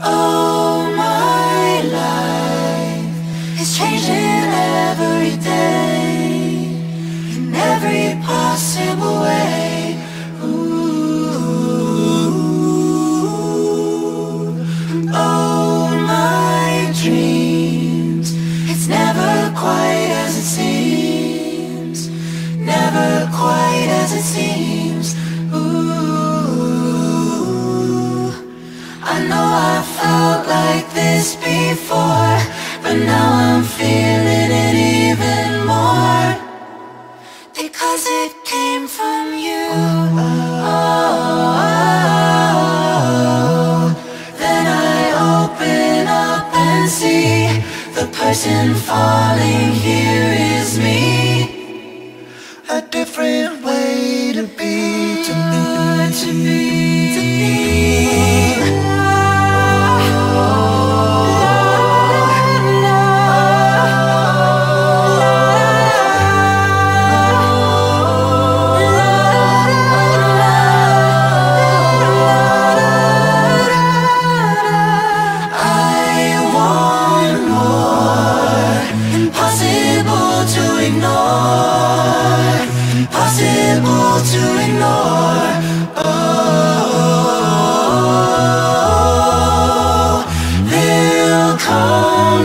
Oh, my life is changing every day in every possible way. Ooh. Oh, my dreams, it's never quite as it seems, never quite as know I felt like this before, but now I'm feeling it even more because it came from you. Oh, then I open up and see the person falling here is me. A different way to be, to be, to be,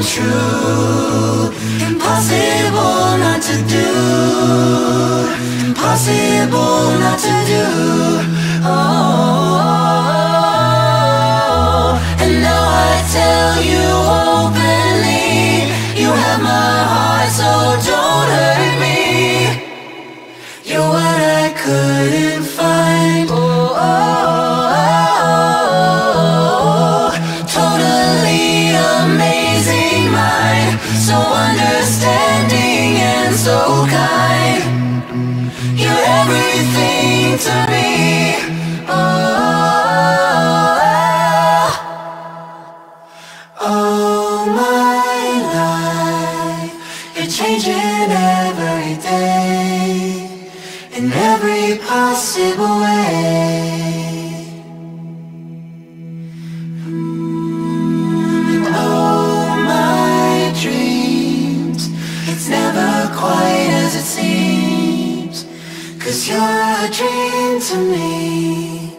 true. Impossible not to do. Impossible not to do. Oh, and now I tell you openly, you have my heart, so don't hurt me. You're what I couldn't so understanding and so kind. You're everything to me. Oh, oh my life, you're changing every day in every possible way. Cause you're a dream to me.